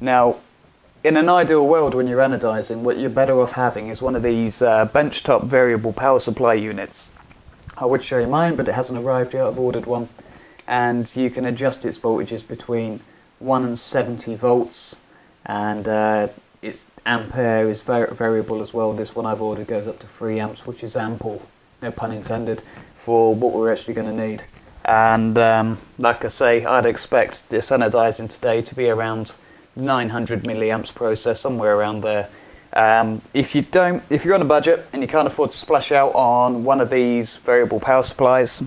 Now, in an ideal world, when you're anodizing, what you're better off having is one of these uh, benchtop variable power supply units. I would show you mine, but it hasn't arrived yet. I've ordered one, and you can adjust its voltages between 1 and 70 volts, and uh, its ampere is var- variable as well. This one I've ordered goes up to 3 amps, which is ample, no pun intended, for what we're actually going to need. And um, like I say, I'd expect this anodizing today to be around 900 milliamps process, somewhere around there. Um, if you don't, if you're on a budget and you can't afford to splash out on one of these variable power supplies,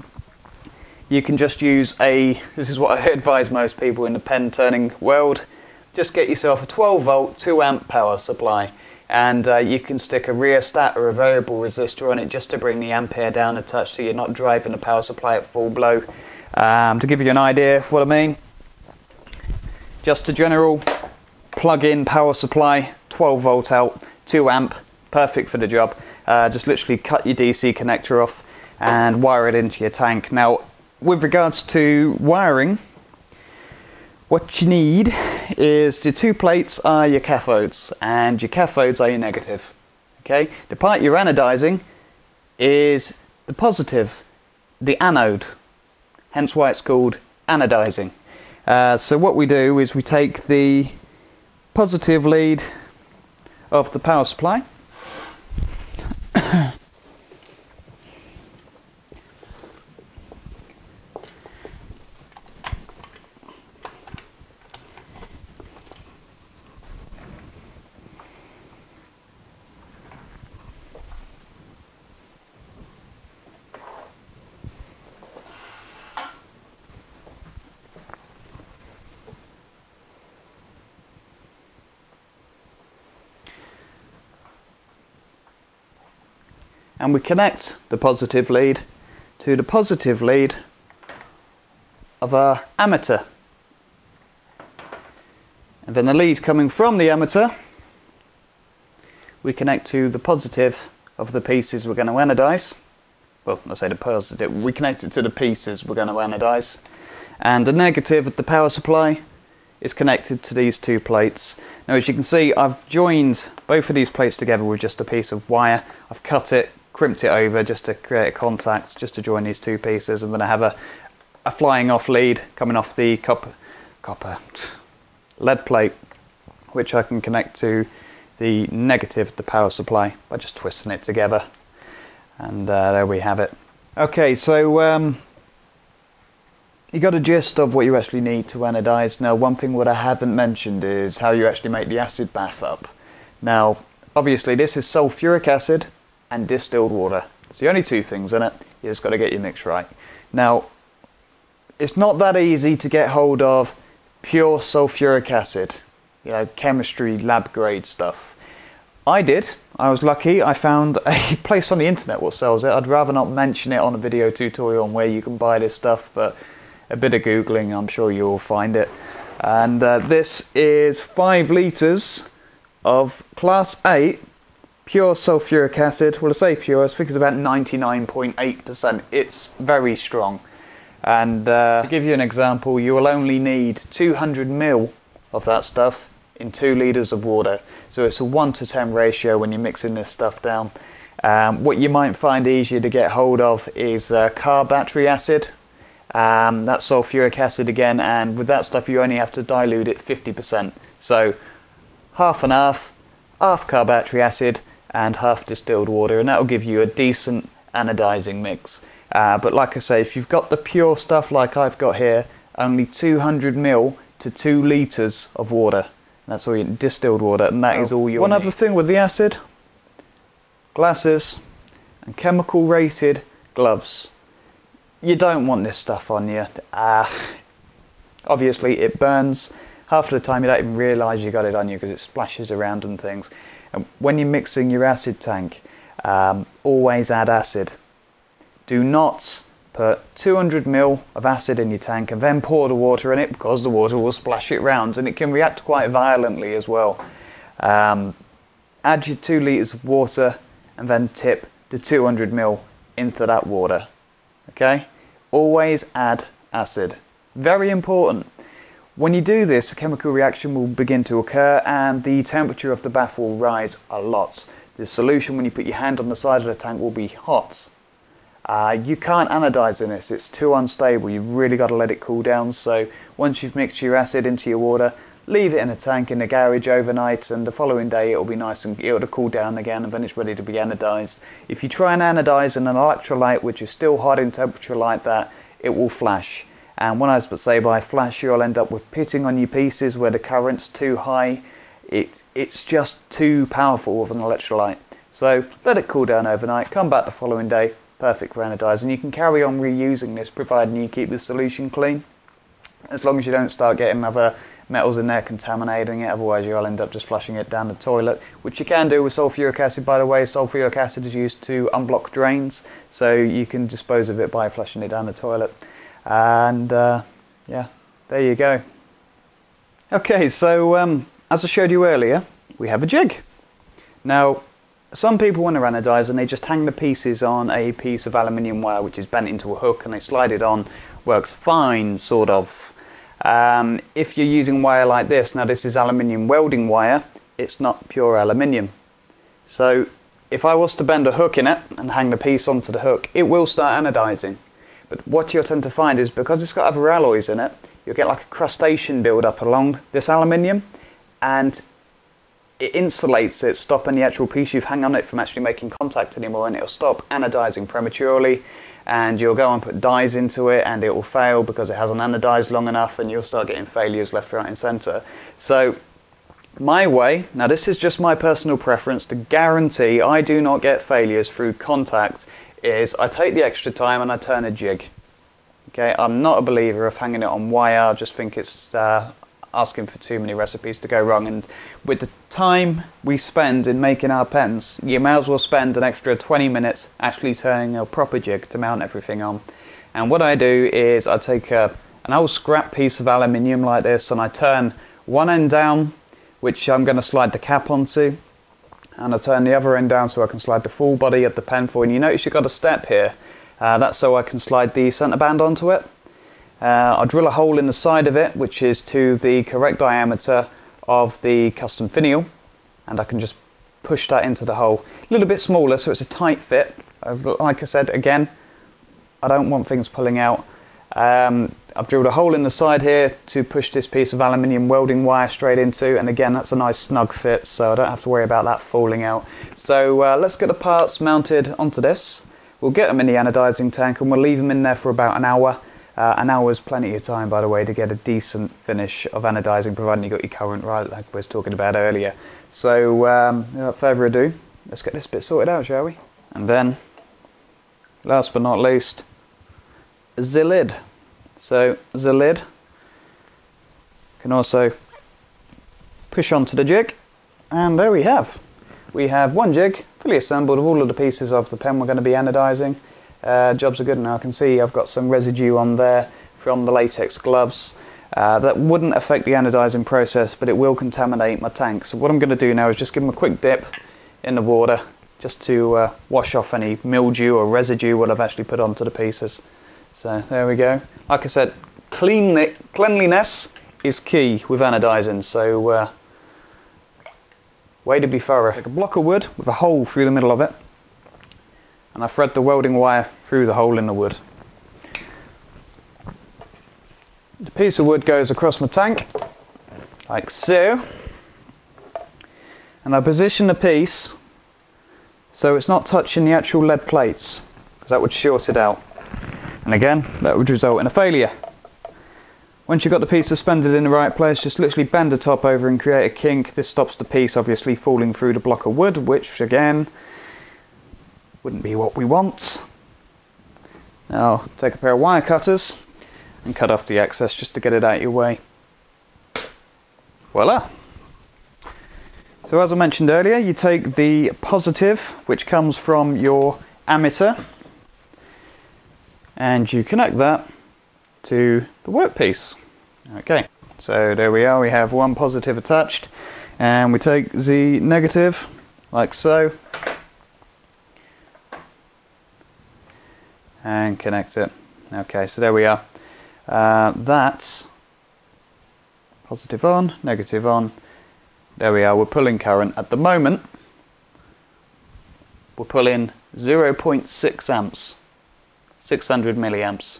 you can just use a. This is what I advise most people in the pen turning world. Just get yourself a 12 volt, 2 amp power supply, and uh, you can stick a rheostat or a variable resistor on it just to bring the ampere down a touch, so you're not driving the power supply at full blow. Um, to give you an idea of what I mean, just a general plug-in power supply, 12 volt out, 2 amp, perfect for the job. Uh, just literally cut your DC connector off and wire it into your tank. Now, with regards to wiring, what you need is the two plates are your cathodes and your cathodes are your negative. Okay, the part you're anodizing is the positive, the anode, hence why it's called anodizing. Uh, so what we do is we take the positive lead of the power supply. And we connect the positive lead to the positive lead of our ammeter. And then the lead coming from the ammeter, we connect to the positive of the pieces we're going to anodize. Well, I say the positive, we connect it to the pieces we're going to anodize. And the negative of the power supply is connected to these two plates. Now as you can see I've joined both of these plates together with just a piece of wire. I've cut it crimped it over just to create a contact, just to join these two pieces. I'm going to have a, a flying off lead coming off the copper, copper lead plate, which I can connect to the negative, the power supply, by just twisting it together. And uh, there we have it. Okay, so um, you got a gist of what you actually need to anodize. Now, one thing what I haven't mentioned is how you actually make the acid bath up. Now, obviously, this is sulfuric acid and distilled water. It's the only two things in it. You just got to get your mix right. Now, it's not that easy to get hold of pure sulfuric acid, you know, chemistry lab grade stuff. I did. I was lucky. I found a place on the internet what sells it. I'd rather not mention it on a video tutorial on where you can buy this stuff, but a bit of googling, I'm sure you'll find it. And uh, this is five liters of class 8 pure sulfuric acid. Well, I say pure, I think it's about 99.8%. It's very strong. And uh, to give you an example, you will only need 200 mil of that stuff in 2 litres of water. So it's a 1 to 10 ratio when you're mixing this stuff down. Um, what you might find easier to get hold of is uh, car battery acid. Um, that's sulfuric acid again, and with that stuff you only have to dilute it 50%. So half and half, half car battery acid, and half distilled water, and that'll give you a decent anodizing mix. Uh, but like I say, if you've got the pure stuff like I've got here, only 200 mil to 2 litres of water. That's all you distilled water, and that oh. is all you One need. other thing with the acid glasses and chemical rated gloves. You don't want this stuff on you. Uh, obviously, it burns. Half of the time, you don't even realise you got it on you because it splashes around and things. And when you're mixing your acid tank, um, always add acid. Do not put 200 ml of acid in your tank and then pour the water in it because the water will splash it round and it can react quite violently as well. Um, add your 2 litres of water and then tip the 200 ml into that water. Okay? Always add acid. Very important. When you do this, a chemical reaction will begin to occur and the temperature of the bath will rise a lot. The solution, when you put your hand on the side of the tank, will be hot. Uh, you can't anodize in this, it's too unstable. You've really got to let it cool down. So once you've mixed your acid into your water, leave it in a tank in the garage overnight and the following day it'll be nice and it'll cool down again and then it's ready to be anodized. If you try and anodize in an electrolyte which is still hot in temperature like that, it will flash. And when I say by flash, you'll end up with pitting on your pieces where the current's too high. It, it's just too powerful of an electrolyte. So let it cool down overnight, come back the following day, perfect for anodizing. You can carry on reusing this providing you keep the solution clean. As long as you don't start getting other metals in there contaminating it, otherwise you'll end up just flushing it down the toilet, which you can do with sulfuric acid by the way. Sulfuric acid is used to unblock drains, so you can dispose of it by flushing it down the toilet. And uh, yeah, there you go. Okay, so um, as I showed you earlier, we have a jig. Now, some people when they're and they just hang the pieces on a piece of aluminium wire which is bent into a hook and they slide it on. Works fine, sort of. Um, if you're using wire like this, now this is aluminium welding wire, it's not pure aluminium. So if I was to bend a hook in it and hang the piece onto the hook, it will start anodizing. But what you'll tend to find is because it's got other alloys in it, you'll get like a crustation build up along this aluminium and it insulates it, stopping the actual piece you've hung on it from actually making contact anymore and it'll stop anodizing prematurely and you'll go and put dyes into it and it will fail because it hasn't anodized long enough and you'll start getting failures left, right and centre. So my way, now this is just my personal preference, to guarantee I do not get failures through contact is I take the extra time and I turn a jig. Okay, I'm not a believer of hanging it on wire. I just think it's uh, asking for too many recipes to go wrong. And with the time we spend in making our pens, you may as well spend an extra 20 minutes actually turning a proper jig to mount everything on. And what I do is I take a, an old scrap piece of aluminium like this and I turn one end down, which I'm going to slide the cap onto and I turn the other end down so I can slide the full body of the pen for and you notice you've got a step here. Uh, that's so I can slide the centre band onto it. Uh, I drill a hole in the side of it which is to the correct diameter of the custom finial. And I can just push that into the hole. A little bit smaller so it's a tight fit. Like I said again I don't want things pulling out. Um, I've drilled a hole in the side here to push this piece of aluminium welding wire straight into and again that's a nice snug fit so I don't have to worry about that falling out. So uh, let's get the parts mounted onto this. We'll get them in the anodizing tank and we'll leave them in there for about an hour. Uh, an hour is plenty of time by the way to get a decent finish of anodizing providing you got your current right like we was talking about earlier. So um, without further ado let's get this bit sorted out shall we? And then last but not least the lid. So the lid can also push onto the jig and there we have. We have one jig fully assembled of all of the pieces of the pen we're going to be anodizing. Uh, jobs are good now. I can see I've got some residue on there from the latex gloves. Uh, that wouldn't affect the anodizing process but it will contaminate my tank. So what I'm going to do now is just give them a quick dip in the water just to uh, wash off any mildew or residue what I've actually put onto the pieces. So there we go. Like I said, clean, cleanliness is key with anodizing. So uh, way to be thorough. Take a block of wood with a hole through the middle of it, and I thread the welding wire through the hole in the wood. The piece of wood goes across my tank, like so, and I position the piece so it's not touching the actual lead plates, because that would short it out. And again, that would result in a failure. Once you've got the piece suspended in the right place, just literally bend the top over and create a kink. This stops the piece obviously falling through the block of wood, which again, wouldn't be what we want. Now, take a pair of wire cutters and cut off the excess just to get it out of your way. Voila! So as I mentioned earlier, you take the positive, which comes from your ammeter, and you connect that to the workpiece. Okay, so there we are, we have one positive attached and we take the negative like so and connect it. Okay, so there we are. Uh, that Positive on, negative on. There we are, we're pulling current. At the moment, we're pulling 0.6 amps, 600 milliamps.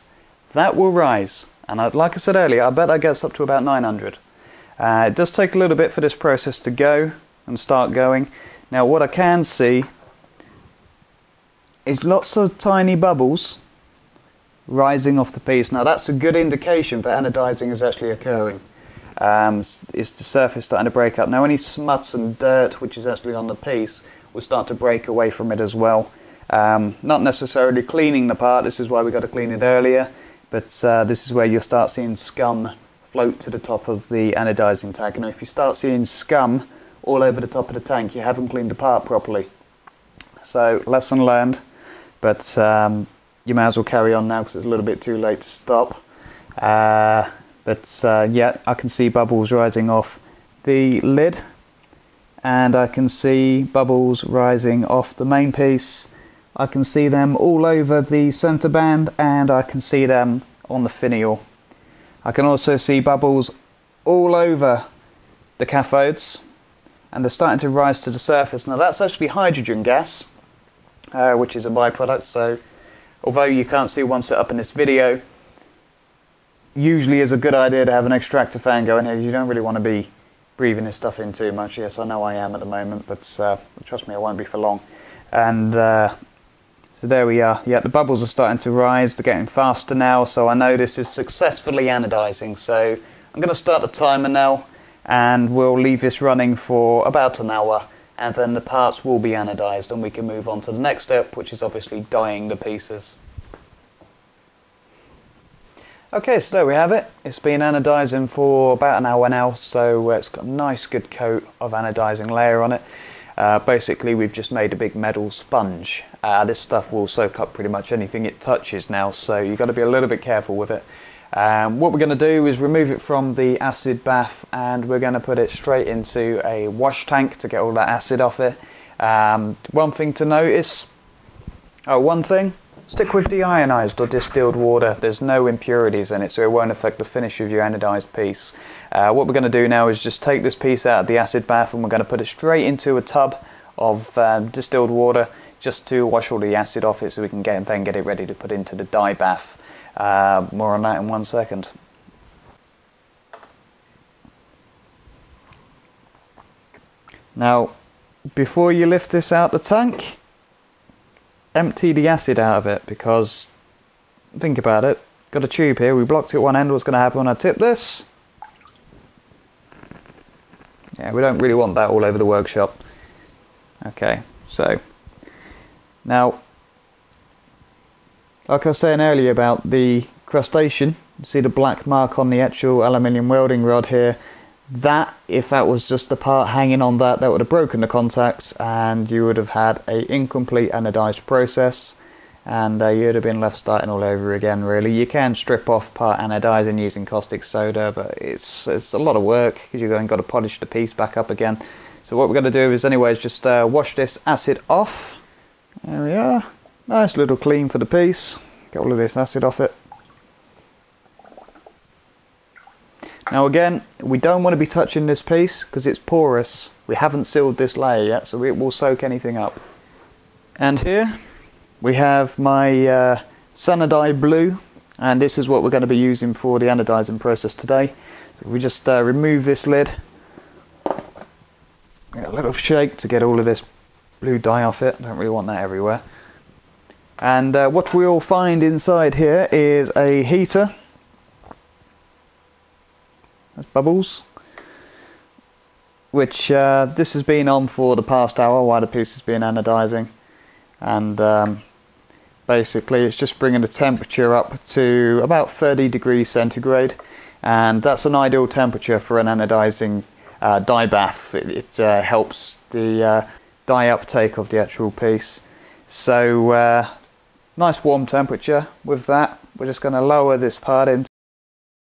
That will rise, and I'd, like I said earlier, I bet that gets up to about 900. Uh, it does take a little bit for this process to go and start going. Now what I can see is lots of tiny bubbles rising off the piece. Now that's a good indication that anodizing is actually occurring. Um, is the surface starting to break up. Now any smuts and dirt which is actually on the piece will start to break away from it as well. Um, not necessarily cleaning the part, this is why we got to clean it earlier, but uh, this is where you'll start seeing scum float to the top of the anodizing tank. And if you start seeing scum all over the top of the tank, you haven't cleaned the part properly. So, lesson learned, but um, you may as well carry on now because it's a little bit too late to stop. Uh, but uh, yeah, I can see bubbles rising off the lid, and I can see bubbles rising off the main piece. I can see them all over the centre band, and I can see them on the finial. I can also see bubbles all over the cathodes and they're starting to rise to the surface. Now that's actually hydrogen gas, uh, which is a byproduct. So although you can't see one set up in this video, usually is a good idea to have an extractor fan going here. You don't really want to be breathing this stuff in too much. Yes, I know I am at the moment, but uh, trust me, I won't be for long. And uh, so there we are. Yeah, the bubbles are starting to rise. They're getting faster now. So I know this is successfully anodizing. So I'm going to start the timer now and we'll leave this running for about an hour and then the parts will be anodized and we can move on to the next step which is obviously dyeing the pieces. Okay, so there we have it. It's been anodizing for about an hour now, so it's got a nice good coat of anodizing layer on it. Uh, basically, we've just made a big metal sponge. Uh, this stuff will soak up pretty much anything it touches now, so you've got to be a little bit careful with it. Um, what we're going to do is remove it from the acid bath and we're going to put it straight into a wash tank to get all that acid off it. Um, one thing to notice, oh, one thing, stick with deionized or distilled water. There's no impurities in it, so it won't affect the finish of your anodized piece. Uh, what we're going to do now is just take this piece out of the acid bath and we're going to put it straight into a tub of um, distilled water just to wash all the acid off it so we can get, then get it ready to put into the dye bath. Uh, more on that in one second. Now, before you lift this out the tank, empty the acid out of it because think about it. Got a tube here, we blocked it one end, what's going to happen when I tip this? Yeah, we don't really want that all over the workshop. Okay, so now, like I was saying earlier about the crustacean, you see the black mark on the actual aluminium welding rod here. That, if that was just the part hanging on that, that would have broken the contacts and you would have had a incomplete anodized process and uh, you'd have been left starting all over again really. You can strip off part anodizing using caustic soda but it's, it's a lot of work because you're going got to polish the piece back up again. So what we're going to do is anyway is just uh, wash this acid off. There we are. Nice little clean for the piece. Get all of this acid off it. Now again, we don't want to be touching this piece because it's porous. We haven't sealed this layer yet so it will soak anything up. And here we have my uh, Sanodye Blue and this is what we're going to be using for the anodizing process today. We just uh, remove this lid, a little shake to get all of this blue dye off it, I don't really want that everywhere. And uh, what we'll find inside here is a heater, That's bubbles, which uh, this has been on for the past hour while the piece has been anodizing. And um, basically it's just bringing the temperature up to about 30 degrees centigrade and that's an ideal temperature for an anodizing uh, dye bath. It, it uh, helps the uh, dye uptake of the actual piece. So uh, nice warm temperature with that. We're just going to lower this part into